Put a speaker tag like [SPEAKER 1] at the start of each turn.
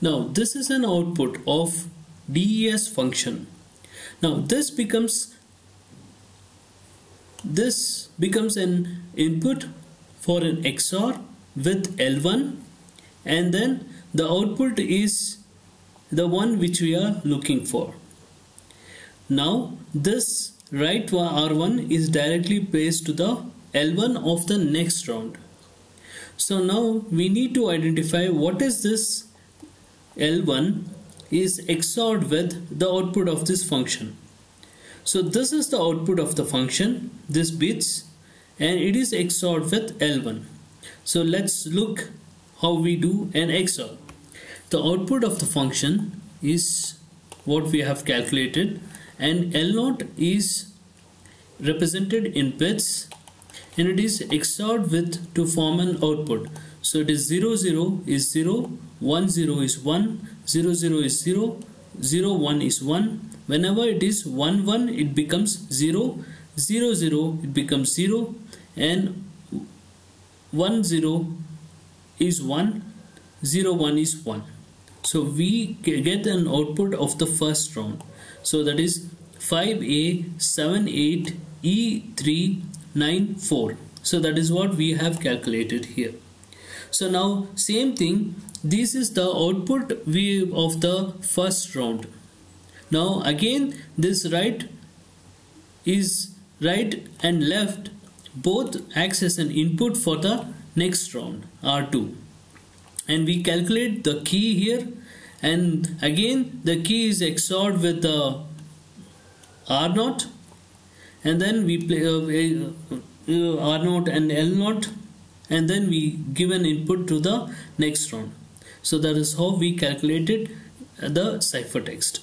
[SPEAKER 1] Now this is an output of DES function. Now this becomes this becomes an input for an XOR with L1 and then the output is the one which we are looking for. Now this right R1 is directly placed to the L1 of the next round. So now we need to identify what is this L1 is XORed with the output of this function. So this is the output of the function, this bits and it is XORed with L1. So let's look how we do an XOR. The output of the function is what we have calculated and L0 is represented in bits and it is XORed with to form an output. So it is 0 0 is 0, 1 0 is 1, 0 0 is 0, 0 1 is 1. Whenever it is 1 1 it becomes 0, 0 0 it becomes 0 and 1 0 is 1, 0 1 is 1. So we get an output of the first round. So that is 5A 7, 8, E394. So that is what we have calculated here. So now same thing. This is the output view of the first round. Now again this right is right and left both acts as an input for the next round R2 and we calculate the key here. And again the key is XORed with the R0 and then we play uh, uh, R0 and L0 and then we give an input to the next round. So that is how we calculated the ciphertext